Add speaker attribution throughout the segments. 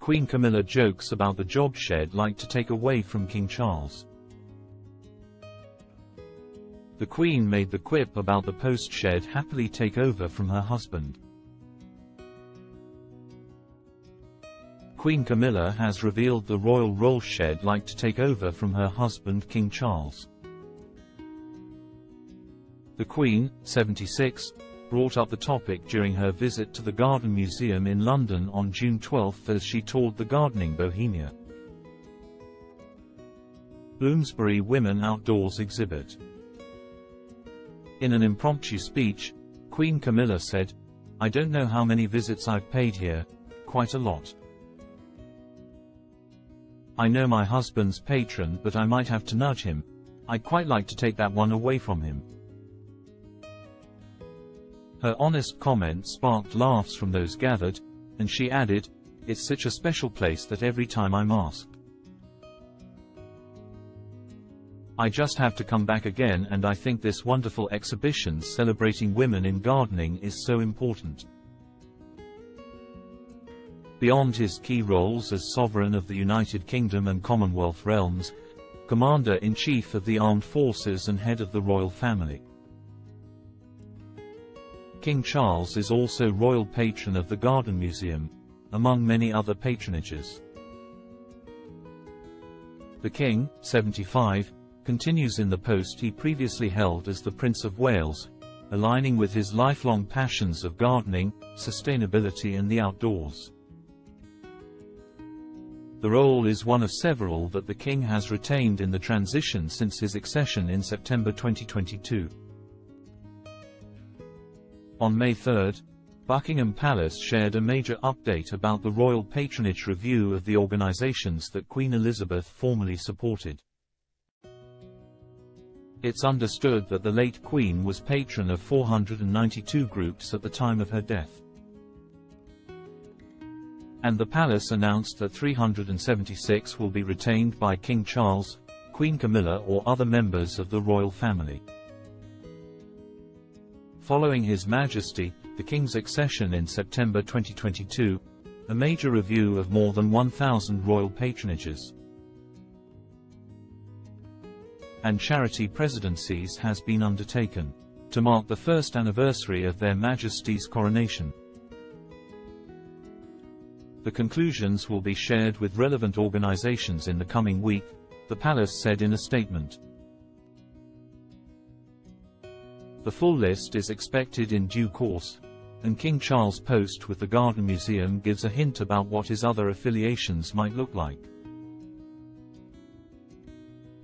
Speaker 1: Queen Camilla jokes about the job she'd like to take away from King Charles. The Queen made the quip about the post she'd happily take over from her husband. Queen Camilla has revealed the royal role she'd like to take over from her husband King Charles. The Queen, 76, brought up the topic during her visit to the Garden Museum in London on June 12 as she toured the Gardening Bohemia. Bloomsbury Women Outdoors exhibit. In an impromptu speech, Queen Camilla said, I don't know how many visits I've paid here, quite a lot. I know my husband's patron but I might have to nudge him. I'd quite like to take that one away from him. Her honest comment sparked laughs from those gathered, and she added, It's such a special place that every time I'm asked. I just have to come back again and I think this wonderful exhibition celebrating women in gardening is so important. Beyond his key roles as Sovereign of the United Kingdom and Commonwealth realms, Commander-in-Chief of the Armed Forces and Head of the Royal Family. King Charles is also Royal Patron of the Garden Museum, among many other patronages. The King, 75, continues in the post he previously held as the Prince of Wales, aligning with his lifelong passions of gardening, sustainability and the outdoors. The role is one of several that the King has retained in the transition since his accession in September 2022. On May 3, Buckingham Palace shared a major update about the Royal Patronage Review of the organizations that Queen Elizabeth formerly supported. It's understood that the late Queen was patron of 492 groups at the time of her death and the palace announced that 376 will be retained by King Charles, Queen Camilla or other members of the royal family. Following His Majesty, the King's accession in September 2022, a major review of more than 1,000 royal patronages and charity presidencies has been undertaken to mark the first anniversary of their Majesty's coronation. The conclusions will be shared with relevant organizations in the coming week, the palace said in a statement. The full list is expected in due course, and King Charles' post with the Garden Museum gives a hint about what his other affiliations might look like.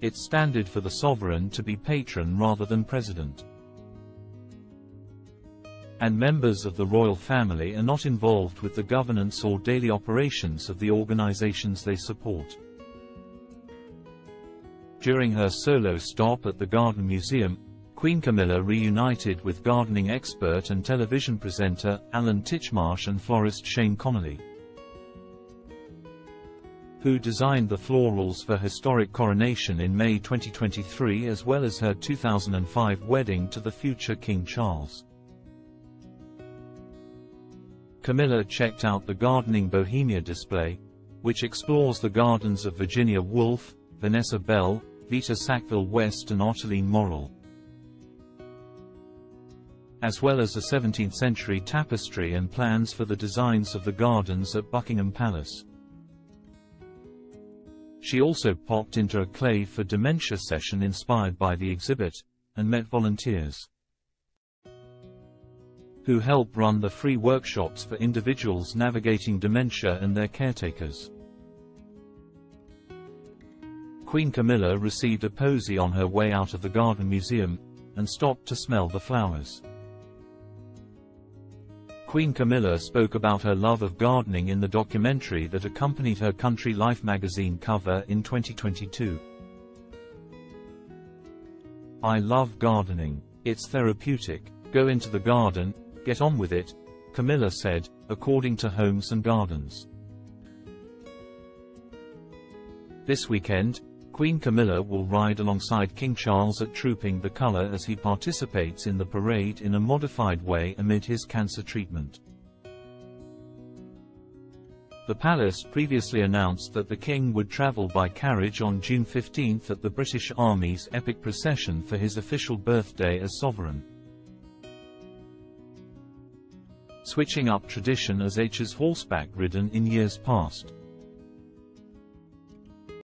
Speaker 1: It's standard for the sovereign to be patron rather than president and members of the royal family are not involved with the governance or daily operations of the organizations they support. During her solo stop at the Garden Museum, Queen Camilla reunited with gardening expert and television presenter Alan Titchmarsh and florist Shane Connolly, who designed the florals for historic coronation in May 2023 as well as her 2005 wedding to the future King Charles. Camilla checked out the Gardening Bohemia display, which explores the gardens of Virginia Woolf, Vanessa Bell, Vita Sackville West and Ottoline Morrell, as well as a 17th-century tapestry and plans for the designs of the gardens at Buckingham Palace. She also popped into a Clay for Dementia session inspired by the exhibit, and met volunteers who help run the free workshops for individuals navigating dementia and their caretakers. Queen Camilla received a posy on her way out of the Garden Museum, and stopped to smell the flowers. Queen Camilla spoke about her love of gardening in the documentary that accompanied her Country Life magazine cover in 2022. I love gardening. It's therapeutic. Go into the garden, Get on with it, Camilla said, according to Homes and Gardens. This weekend, Queen Camilla will ride alongside King Charles at Trooping the Colour as he participates in the parade in a modified way amid his cancer treatment. The palace previously announced that the king would travel by carriage on June 15 at the British Army's epic procession for his official birthday as sovereign. Switching up tradition as H is horseback ridden in years past.